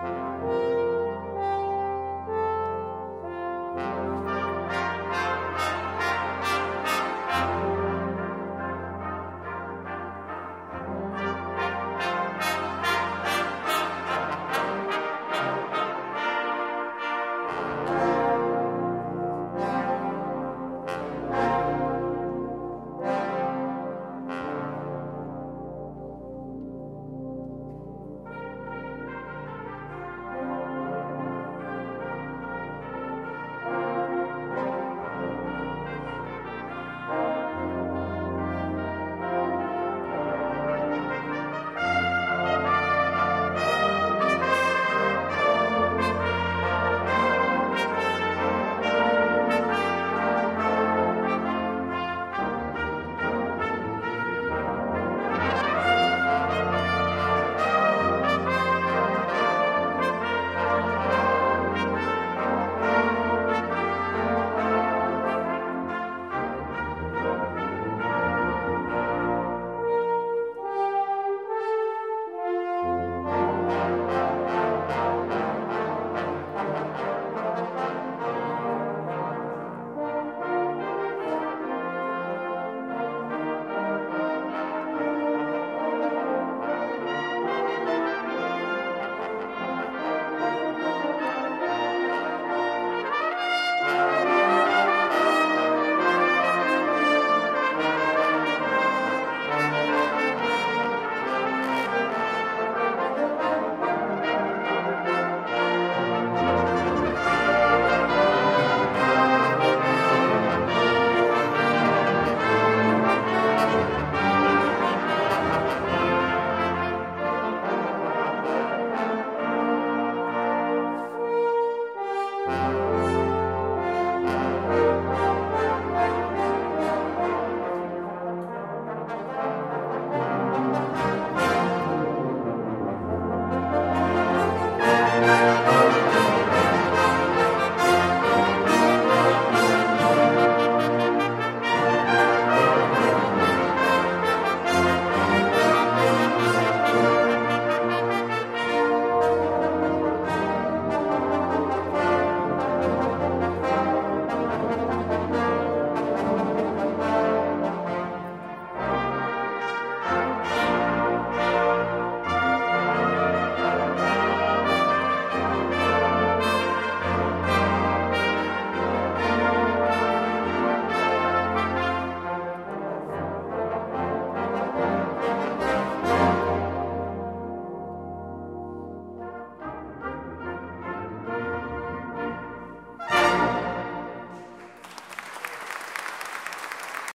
Música